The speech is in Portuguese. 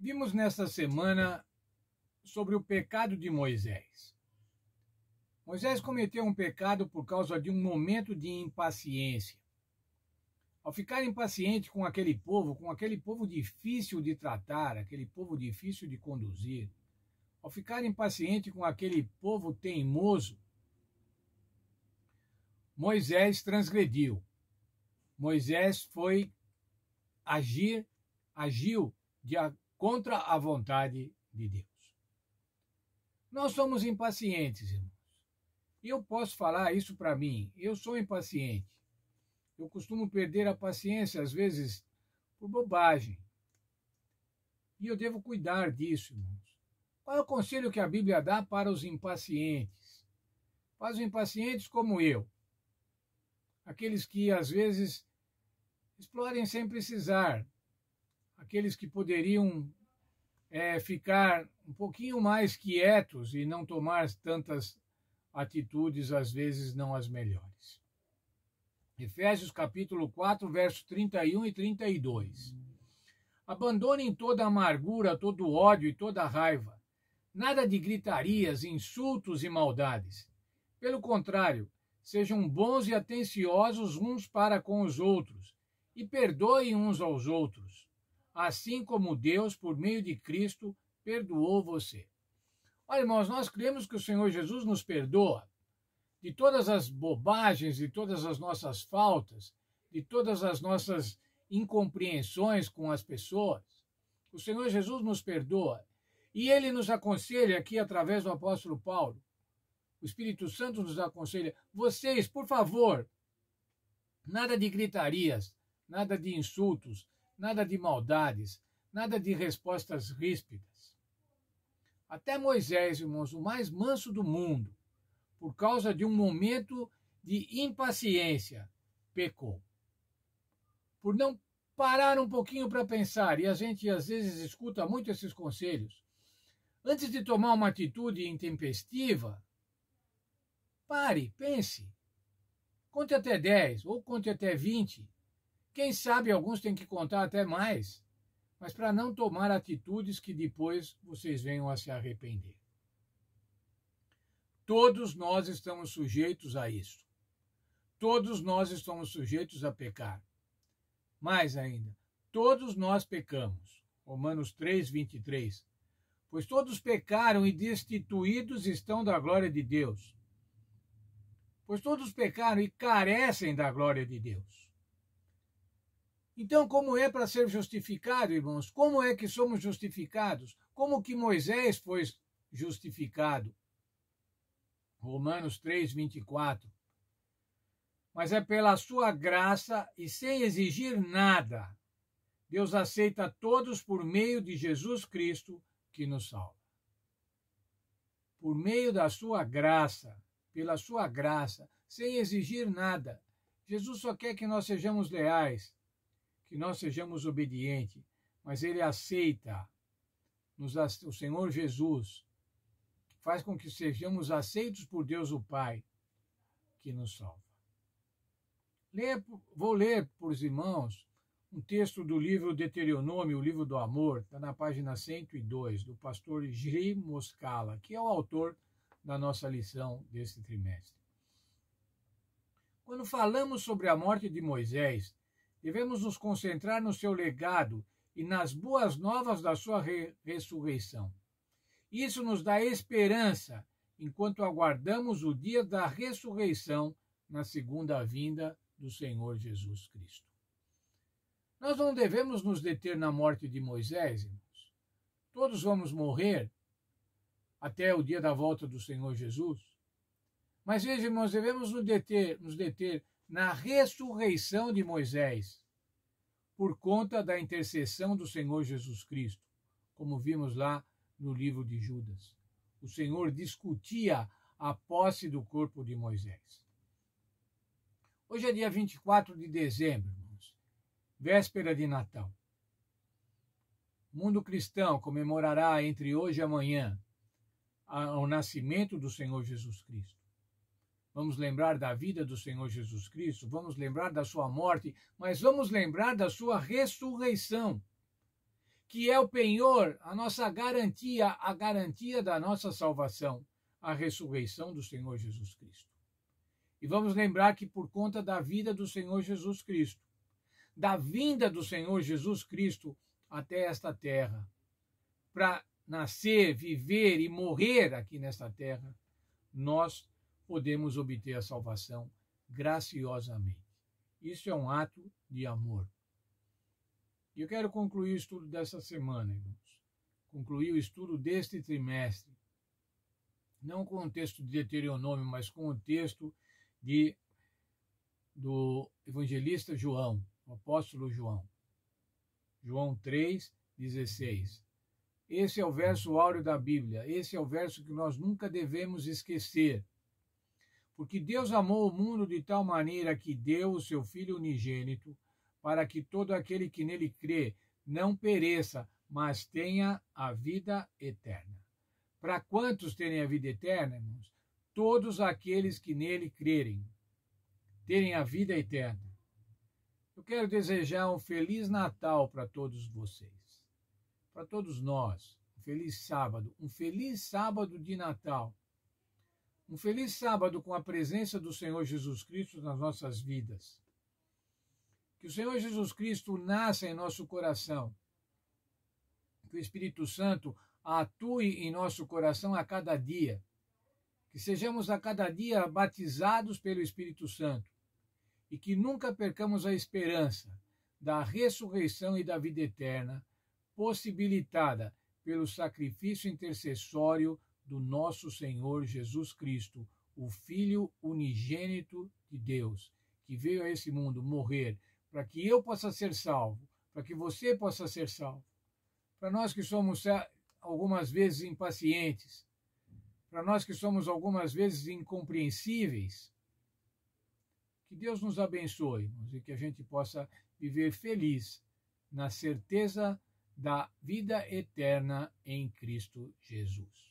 Vimos nesta semana sobre o pecado de Moisés. Moisés cometeu um pecado por causa de um momento de impaciência. Ao ficar impaciente com aquele povo, com aquele povo difícil de tratar, aquele povo difícil de conduzir, ao ficar impaciente com aquele povo teimoso, Moisés transgrediu. Moisés foi agir, agiu de, contra a vontade de Deus. Nós somos impacientes, irmãos. E eu posso falar isso para mim. Eu sou impaciente. Eu costumo perder a paciência, às vezes, por bobagem. E eu devo cuidar disso, irmãos. Qual é o conselho que a Bíblia dá para os impacientes? Para os impacientes como eu. Aqueles que, às vezes, explorem sem precisar. Aqueles que poderiam é, ficar um pouquinho mais quietos e não tomar tantas atitudes, às vezes não as melhores. Efésios capítulo 4, versos 31 e 32. Abandonem toda amargura, todo ódio e toda raiva. Nada de gritarias, insultos e maldades. Pelo contrário, sejam bons e atenciosos uns para com os outros, e perdoem uns aos outros, assim como Deus, por meio de Cristo, perdoou você. Olha, irmãos, nós cremos que o Senhor Jesus nos perdoa de todas as bobagens, de todas as nossas faltas, de todas as nossas incompreensões com as pessoas. O Senhor Jesus nos perdoa. E ele nos aconselha aqui através do apóstolo Paulo. O Espírito Santo nos aconselha: vocês, por favor, nada de gritarias, nada de insultos, nada de maldades, nada de respostas ríspidas. Até Moisés, irmãos, o mais manso do mundo, por causa de um momento de impaciência, pecou. Por não parar um pouquinho para pensar, e a gente às vezes escuta muito esses conselhos, antes de tomar uma atitude intempestiva, pare, pense. Conte até 10 ou conte até 20. Quem sabe alguns têm que contar até mais, mas para não tomar atitudes que depois vocês venham a se arrepender. Todos nós estamos sujeitos a isso. Todos nós estamos sujeitos a pecar. Mais ainda, todos nós pecamos. Romanos 3, 23. Pois todos pecaram e destituídos estão da glória de Deus. Pois todos pecaram e carecem da glória de Deus. Então, como é para ser justificado, irmãos? Como é que somos justificados? Como que Moisés foi justificado? Romanos 3, 24. Mas é pela sua graça e sem exigir nada. Deus aceita todos por meio de Jesus Cristo que nos salva. Por meio da sua graça, pela sua graça, sem exigir nada. Jesus só quer que nós sejamos leais, que nós sejamos obedientes, mas ele aceita nos, o Senhor Jesus faz com que sejamos aceitos por Deus o Pai, que nos salva. vou ler para os irmãos um texto do livro Deuteronômio, o livro do amor, está na página 102, do pastor Giri Moscala, que é o autor da nossa lição desse trimestre. Quando falamos sobre a morte de Moisés, devemos nos concentrar no seu legado e nas boas novas da sua re ressurreição. Isso nos dá esperança enquanto aguardamos o dia da ressurreição na segunda vinda do Senhor Jesus Cristo. Nós não devemos nos deter na morte de Moisés, irmãos. Todos vamos morrer até o dia da volta do Senhor Jesus. Mas veja, irmãos, devemos nos deter, nos deter na ressurreição de Moisés, por conta da intercessão do Senhor Jesus Cristo, como vimos lá no livro de Judas. O Senhor discutia a posse do corpo de Moisés. Hoje é dia 24 de dezembro, irmãos, véspera de Natal. O mundo cristão comemorará entre hoje e amanhã o nascimento do Senhor Jesus Cristo. Vamos lembrar da vida do Senhor Jesus Cristo, vamos lembrar da sua morte, mas vamos lembrar da sua ressurreição que é o penhor, a nossa garantia, a garantia da nossa salvação, a ressurreição do Senhor Jesus Cristo. E vamos lembrar que por conta da vida do Senhor Jesus Cristo, da vinda do Senhor Jesus Cristo até esta terra, para nascer, viver e morrer aqui nesta terra, nós podemos obter a salvação graciosamente. Isso é um ato de amor. E eu quero concluir o estudo dessa semana, irmãos. Concluir o estudo deste trimestre. Não com o texto de Deuteronômio, mas com o texto de, do evangelista João, o apóstolo João. João 3, 16. Esse é o verso áureo da Bíblia. Esse é o verso que nós nunca devemos esquecer. Porque Deus amou o mundo de tal maneira que deu o seu Filho unigênito, para que todo aquele que nele crê não pereça, mas tenha a vida eterna. Para quantos terem a vida eterna, irmãos? Todos aqueles que nele crerem, terem a vida eterna. Eu quero desejar um feliz Natal para todos vocês para todos nós. Um feliz sábado, um feliz sábado de Natal. Um feliz sábado com a presença do Senhor Jesus Cristo nas nossas vidas. Que o Senhor Jesus Cristo nasça em nosso coração. Que o Espírito Santo atue em nosso coração a cada dia. Que sejamos a cada dia batizados pelo Espírito Santo. E que nunca percamos a esperança da ressurreição e da vida eterna possibilitada pelo sacrifício intercessório do nosso Senhor Jesus Cristo, o Filho unigênito de Deus, que veio a esse mundo morrer para que eu possa ser salvo, para que você possa ser salvo. Para nós que somos eh, algumas vezes impacientes, para nós que somos algumas vezes incompreensíveis, que Deus nos abençoe e que a gente possa viver feliz na certeza da vida eterna em Cristo Jesus.